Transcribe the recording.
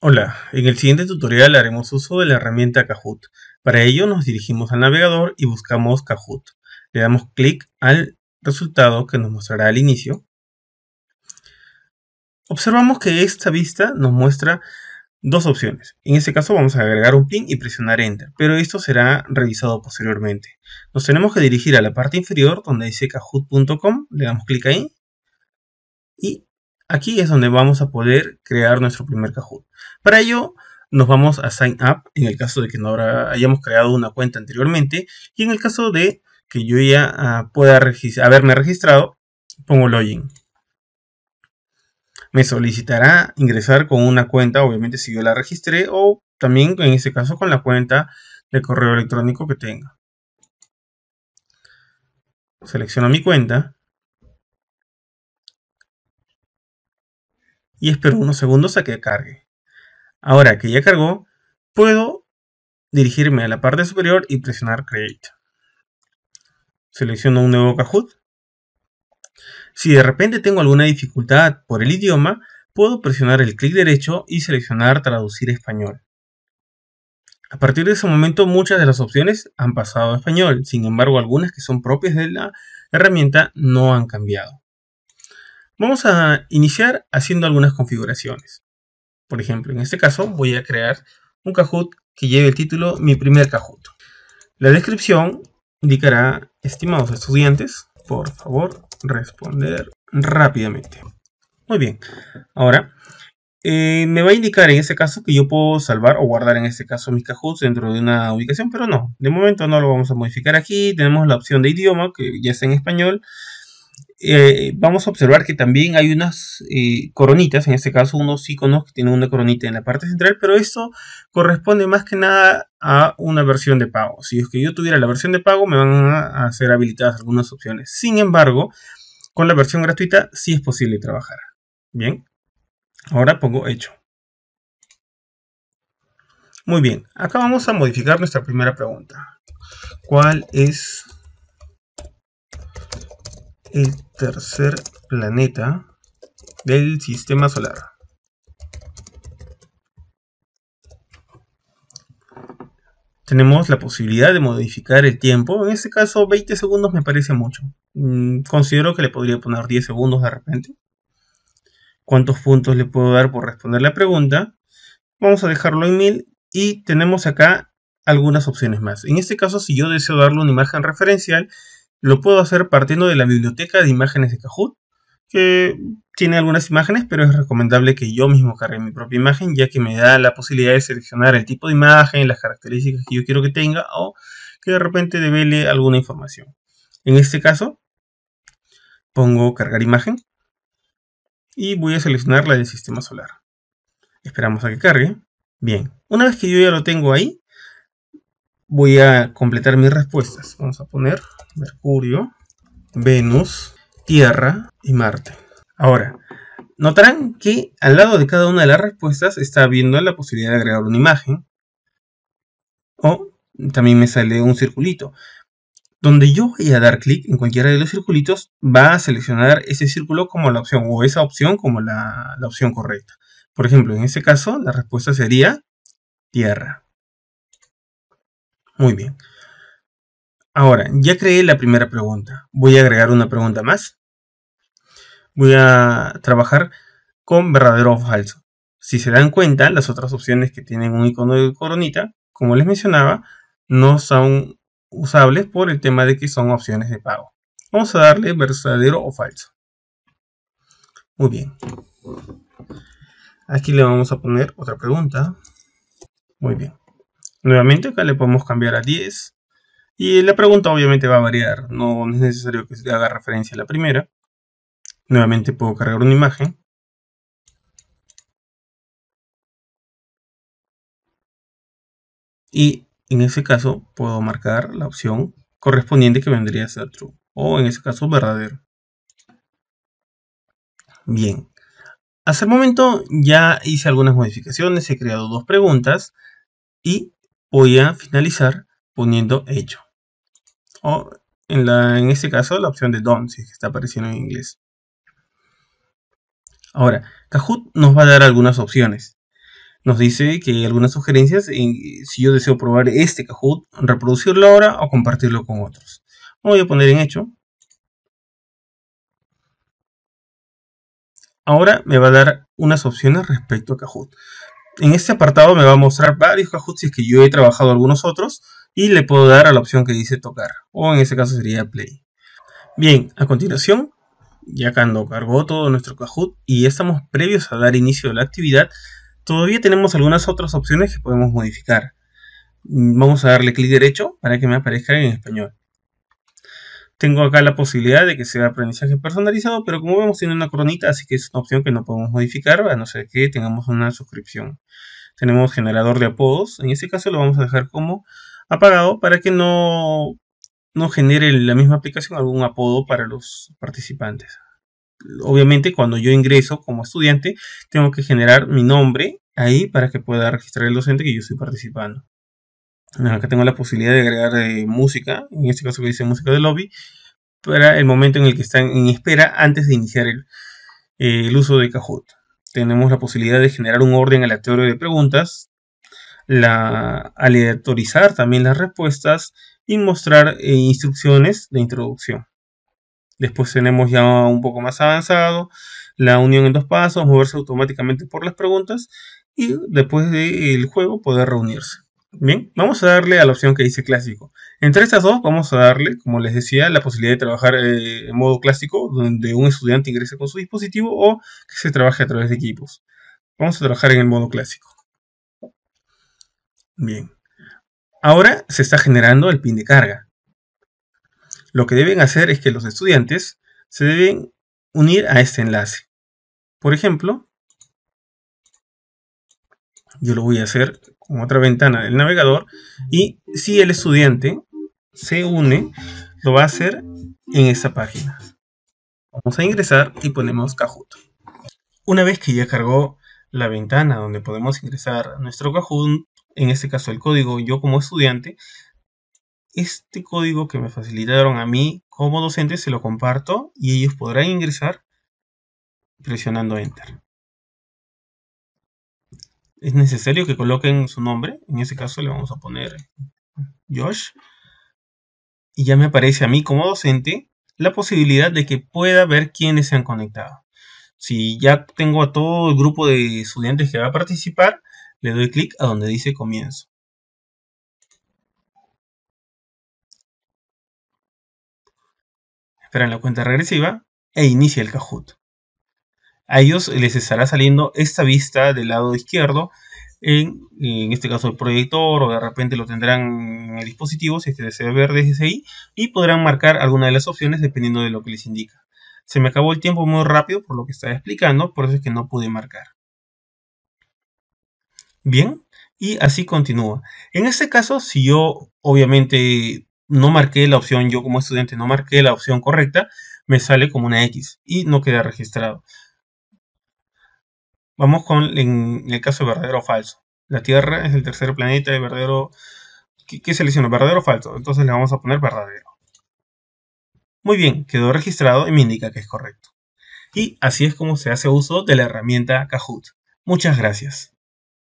Hola, en el siguiente tutorial haremos uso de la herramienta Kahoot. Para ello nos dirigimos al navegador y buscamos Kahoot. Le damos clic al resultado que nos mostrará al inicio. Observamos que esta vista nos muestra dos opciones. En este caso vamos a agregar un pin y presionar Enter, pero esto será revisado posteriormente. Nos tenemos que dirigir a la parte inferior donde dice kahoot.com, le damos clic ahí y Aquí es donde vamos a poder crear nuestro primer Kahoot. Para ello nos vamos a Sign Up en el caso de que no hayamos creado una cuenta anteriormente y en el caso de que yo ya ah, pueda haberme registrado, pongo Login. Me solicitará ingresar con una cuenta, obviamente si yo la registré, o también en este caso con la cuenta de correo electrónico que tenga. Selecciono mi cuenta y espero unos segundos a que cargue. Ahora que ya cargó, puedo dirigirme a la parte superior y presionar Create. Selecciono un nuevo Kahoot. Si de repente tengo alguna dificultad por el idioma, puedo presionar el clic derecho y seleccionar Traducir español. A partir de ese momento muchas de las opciones han pasado a español, sin embargo algunas que son propias de la herramienta no han cambiado. Vamos a iniciar haciendo algunas configuraciones. Por ejemplo, en este caso voy a crear un Kahoot que lleve el título Mi primer Kahoot. La descripción indicará, estimados estudiantes, por favor, responder rápidamente. Muy bien, ahora eh, me va a indicar en este caso que yo puedo salvar o guardar en este caso mis Kahoots dentro de una ubicación, pero no, de momento no lo vamos a modificar aquí. Tenemos la opción de idioma que ya está en español eh, vamos a observar que también hay unas eh, coronitas, en este caso unos iconos que tienen una coronita en la parte central, pero esto corresponde más que nada a una versión de pago. Si es que yo tuviera la versión de pago, me van a hacer habilitadas algunas opciones. Sin embargo, con la versión gratuita sí es posible trabajar. Bien, ahora pongo hecho. Muy bien, acá vamos a modificar nuestra primera pregunta. ¿Cuál es el tercer planeta del sistema solar. Tenemos la posibilidad de modificar el tiempo. En este caso 20 segundos me parece mucho. Mm, considero que le podría poner 10 segundos de repente. ¿Cuántos puntos le puedo dar por responder la pregunta? Vamos a dejarlo en 1000 y tenemos acá algunas opciones más. En este caso, si yo deseo darle una imagen referencial, lo puedo hacer partiendo de la biblioteca de imágenes de Kahoot, que tiene algunas imágenes, pero es recomendable que yo mismo cargue mi propia imagen, ya que me da la posibilidad de seleccionar el tipo de imagen, las características que yo quiero que tenga, o que de repente devele alguna información. En este caso, pongo cargar imagen y voy a seleccionar la del sistema solar. Esperamos a que cargue. Bien, una vez que yo ya lo tengo ahí, voy a completar mis respuestas. Vamos a poner Mercurio, Venus, Tierra y Marte. Ahora, notarán que al lado de cada una de las respuestas está viendo la posibilidad de agregar una imagen. O también me sale un circulito. Donde yo voy a dar clic en cualquiera de los circulitos, va a seleccionar ese círculo como la opción o esa opción como la, la opción correcta. Por ejemplo, en este caso, la respuesta sería Tierra. Muy bien. Ahora, ya creé la primera pregunta. Voy a agregar una pregunta más. Voy a trabajar con verdadero o falso. Si se dan cuenta, las otras opciones que tienen un icono de coronita, como les mencionaba, no son usables por el tema de que son opciones de pago. Vamos a darle verdadero o falso. Muy bien. Aquí le vamos a poner otra pregunta. Muy bien. Nuevamente acá le podemos cambiar a 10. Y la pregunta obviamente va a variar. No es necesario que se haga referencia a la primera. Nuevamente puedo cargar una imagen. Y en ese caso puedo marcar la opción correspondiente que vendría a ser true. O en ese caso verdadero. Bien. Hasta el momento ya hice algunas modificaciones, he creado dos preguntas y voy a finalizar poniendo hecho. O en, la, en este caso la opción de done, si está apareciendo en inglés. Ahora, Kahoot nos va a dar algunas opciones. nos dice que hay algunas sugerencias si yo deseo probar este Kahoot, reproducirlo ahora o compartirlo con otros. Voy a poner en hecho. Ahora me va a dar unas opciones respecto a Kahoot. En este apartado me va a mostrar varios Kahoot si es que yo he trabajado algunos otros y le puedo dar a la opción que dice tocar o en este caso sería play. Bien, a continuación, ya cuando cargó todo nuestro Kahoot y estamos previos a dar inicio a la actividad, todavía tenemos algunas otras opciones que podemos modificar. Vamos a darle clic derecho para que me aparezca en español. Tengo acá la posibilidad de que sea aprendizaje personalizado, pero como vemos tiene una coronita, así que es una opción que no podemos modificar, a no ser que tengamos una suscripción. Tenemos generador de apodos, en este caso lo vamos a dejar como apagado para que no, no genere la misma aplicación algún apodo para los participantes. Obviamente cuando yo ingreso como estudiante tengo que generar mi nombre ahí para que pueda registrar el docente que yo estoy participando. Acá tengo la posibilidad de agregar eh, música, en este caso que dice música de lobby, para el momento en el que están en espera antes de iniciar el, eh, uso de Kahoot. Tenemos la posibilidad de generar un orden aleatorio de preguntas, la, aleatorizar también las respuestas y mostrar eh, instrucciones de introducción. Después tenemos ya un poco más avanzado la unión en dos pasos, moverse automáticamente por las preguntas y después del juego poder reunirse. Bien, vamos a darle a la opción que dice clásico. Entre estas dos vamos a darle, como les decía, la posibilidad de trabajar eh, en modo clásico, donde un estudiante ingrese con su dispositivo o que se trabaje a través de equipos. Vamos a trabajar en el modo clásico. Bien. Ahora se está generando el pin de carga. Lo que deben hacer es que los estudiantes se deben unir a este enlace. Por ejemplo, yo lo voy a hacer otra ventana del navegador y si el estudiante se une, lo va a hacer en esta página. Vamos a ingresar y ponemos Kahoot. Una vez que ya cargó la ventana donde podemos ingresar nuestro Kahoot, en este caso el código yo como estudiante, este código que me facilitaron a mí como docente se lo comparto y ellos podrán ingresar presionando Enter es necesario que coloquen su nombre. En este caso le vamos a poner Josh. Y ya me aparece a mí como docente la posibilidad de que pueda ver quiénes se han conectado. Si ya tengo a todo el grupo de estudiantes que va a participar, le doy clic a donde dice comienzo. Esperan la cuenta regresiva e inicia el Kahoot a ellos les estará saliendo esta vista del lado izquierdo, en, este caso el proyector o de repente lo tendrán en el dispositivo si es que desea ver desde ahí y podrán marcar alguna de las opciones dependiendo de lo que les indica. Se me acabó el tiempo muy rápido por lo que estaba explicando, por eso es que no pude marcar. Bien, y así continúa. En este caso, si yo obviamente no marqué la opción, yo como estudiante no marqué la opción correcta, me sale como una X y no queda registrado. Vamos con el caso de verdadero o falso. La Tierra es el tercer planeta de verdadero. ¿Qué, qué selecciono? ¿Verdadero o falso? Entonces le vamos a poner verdadero. Muy bien, quedó registrado y me indica que es correcto. Y así es como se hace uso de la herramienta Kahoot. Muchas gracias.